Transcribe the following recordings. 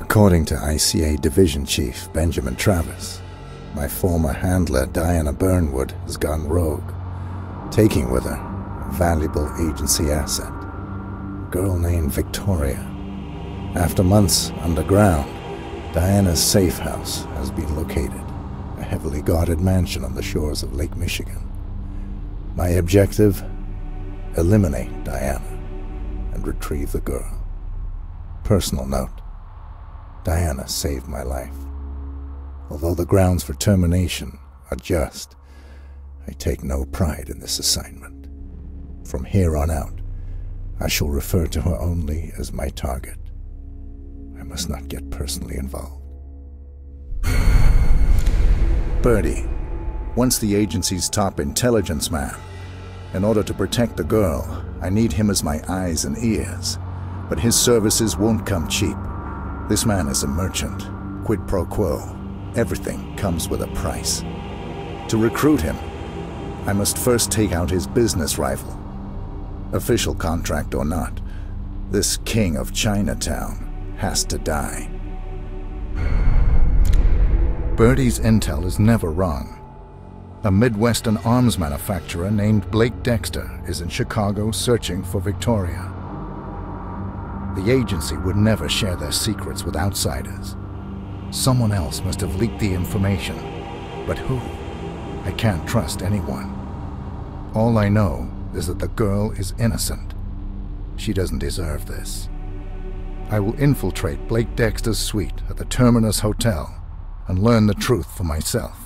According to ICA Division Chief Benjamin Travis, my former handler Diana Burnwood has gone rogue, taking with her a valuable agency asset, a girl named Victoria. After months underground, Diana's safe house has been located, a heavily guarded mansion on the shores of Lake Michigan. My objective? Eliminate Diana and retrieve the girl. Personal note Diana saved my life. Although the grounds for termination are just, I take no pride in this assignment. From here on out, I shall refer to her only as my target. I must not get personally involved. Birdie, once the agency's top intelligence man. In order to protect the girl, I need him as my eyes and ears. But his services won't come cheap. This man is a merchant, quid pro quo. Everything comes with a price. To recruit him, I must first take out his business rival. Official contract or not, this king of Chinatown has to die. Birdie's intel is never wrong. A Midwestern arms manufacturer named Blake Dexter is in Chicago searching for Victoria. The agency would never share their secrets with outsiders. Someone else must have leaked the information. But who? I can't trust anyone. All I know is that the girl is innocent. She doesn't deserve this. I will infiltrate Blake Dexter's suite at the Terminus Hotel and learn the truth for myself.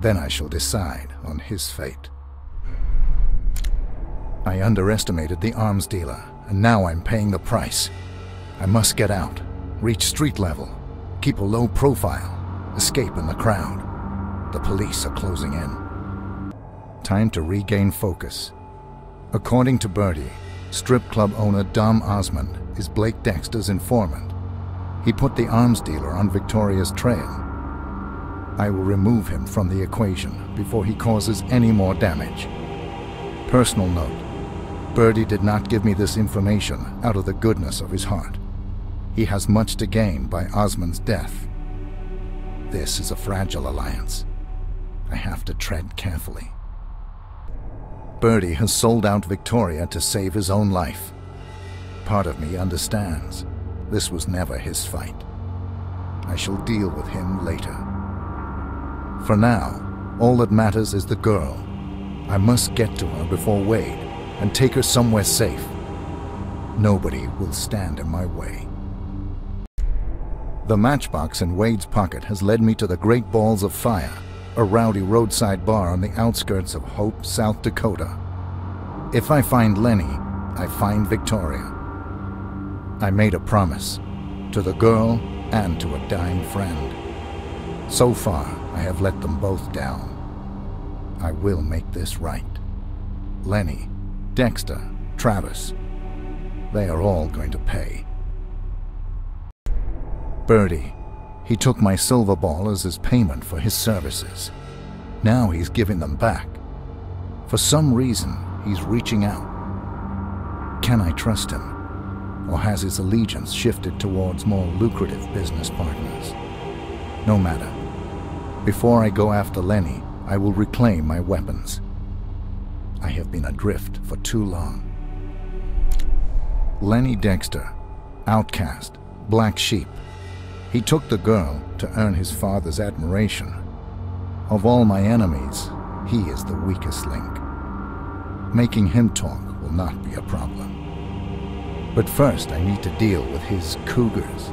Then I shall decide on his fate. I underestimated the arms dealer, and now I'm paying the price. I must get out, reach street level, keep a low profile, escape in the crowd. The police are closing in. Time to regain focus. According to Birdie, strip club owner Dom Osmond is Blake Dexter's informant. He put the arms dealer on Victoria's trail. I will remove him from the equation before he causes any more damage. Personal note. Birdie did not give me this information out of the goodness of his heart. He has much to gain by Osmond's death. This is a fragile alliance. I have to tread carefully. Birdie has sold out Victoria to save his own life. Part of me understands. This was never his fight. I shall deal with him later. For now, all that matters is the girl. I must get to her before Wade and take her somewhere safe. Nobody will stand in my way. The matchbox in Wade's pocket has led me to the Great Balls of Fire, a rowdy roadside bar on the outskirts of Hope, South Dakota. If I find Lenny, I find Victoria. I made a promise to the girl and to a dying friend. So far, I have let them both down. I will make this right. Lenny, Dexter, Travis, they are all going to pay. Birdie, he took my silver ball as his payment for his services. Now he's giving them back. For some reason, he's reaching out. Can I trust him? Or has his allegiance shifted towards more lucrative business partners? No matter. Before I go after Lenny, I will reclaim my weapons. I have been adrift for too long. Lenny Dexter, outcast, black sheep. He took the girl to earn his father's admiration. Of all my enemies, he is the weakest link. Making him talk will not be a problem. But first I need to deal with his cougars.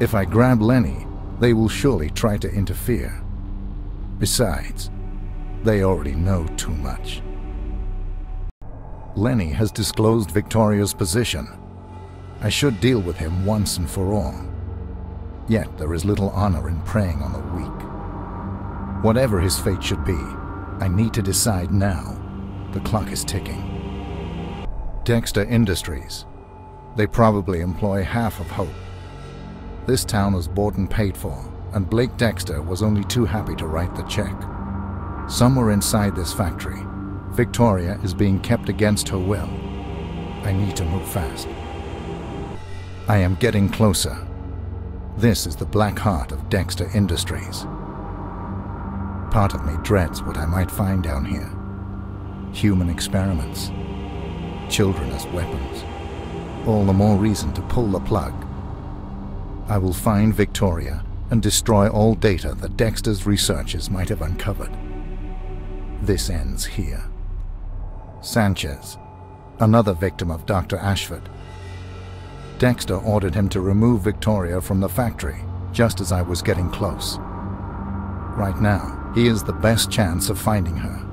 If I grab Lenny, they will surely try to interfere. Besides, they already know too much. Lenny has disclosed Victoria's position. I should deal with him once and for all. Yet there is little honor in preying on the weak. Whatever his fate should be, I need to decide now. The clock is ticking. Dexter Industries. They probably employ half of Hope. This town was bought and paid for, and Blake Dexter was only too happy to write the check. Somewhere inside this factory, Victoria is being kept against her will. I need to move fast. I am getting closer. This is the black heart of Dexter Industries. Part of me dreads what I might find down here. Human experiments. Children as weapons. All the more reason to pull the plug. I will find Victoria and destroy all data that Dexter's researchers might have uncovered. This ends here. Sanchez, another victim of Dr. Ashford. Dexter ordered him to remove Victoria from the factory just as I was getting close. Right now, he is the best chance of finding her.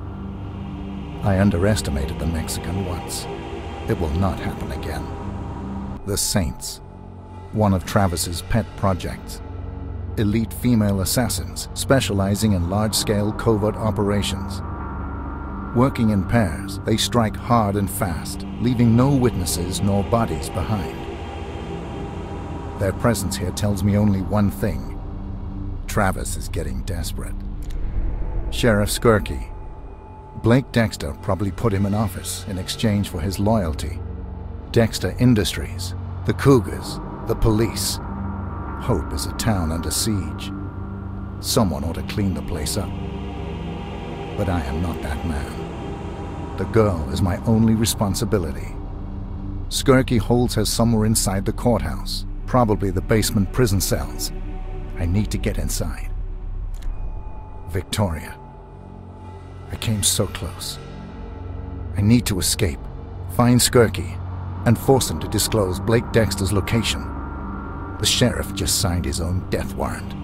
I underestimated the Mexican once. It will not happen again. The Saints, one of Travis's pet projects. Elite female assassins specializing in large-scale covert operations. Working in pairs, they strike hard and fast, leaving no witnesses nor bodies behind. Their presence here tells me only one thing. Travis is getting desperate. Sheriff Skurky. Blake Dexter probably put him in office in exchange for his loyalty. Dexter Industries, the Cougars, the police. Hope is a town under siege. Someone ought to clean the place up. But I am not that man. The girl is my only responsibility. Skurky holds her somewhere inside the courthouse probably the basement prison cells. I need to get inside. Victoria. I came so close. I need to escape, find Skurky, and force him to disclose Blake Dexter's location. The sheriff just signed his own death warrant.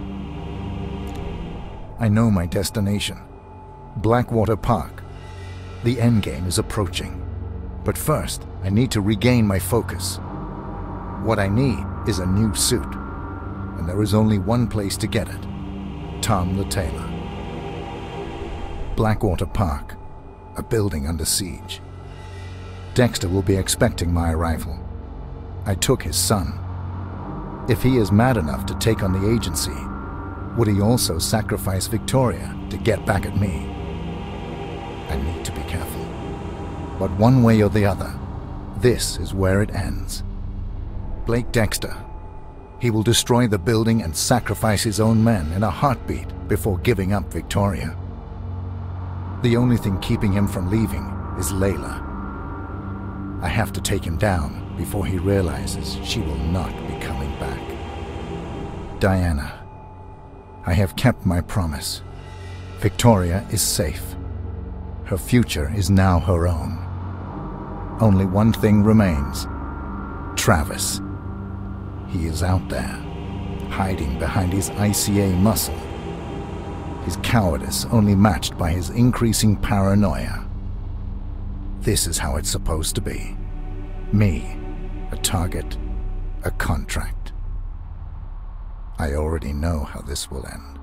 I know my destination. Blackwater Park. The endgame is approaching. But first, I need to regain my focus. What I need is a new suit, and there is only one place to get it Tom the Tailor. Blackwater Park, a building under siege. Dexter will be expecting my arrival. I took his son. If he is mad enough to take on the agency, would he also sacrifice Victoria to get back at me? I need to be careful. But one way or the other, this is where it ends. Blake Dexter. He will destroy the building and sacrifice his own men in a heartbeat before giving up Victoria. The only thing keeping him from leaving is Layla. I have to take him down before he realizes she will not be coming back. Diana. I have kept my promise. Victoria is safe. Her future is now her own. Only one thing remains. Travis. He is out there, hiding behind his ICA muscle. His cowardice only matched by his increasing paranoia. This is how it's supposed to be. Me, a target, a contract. I already know how this will end.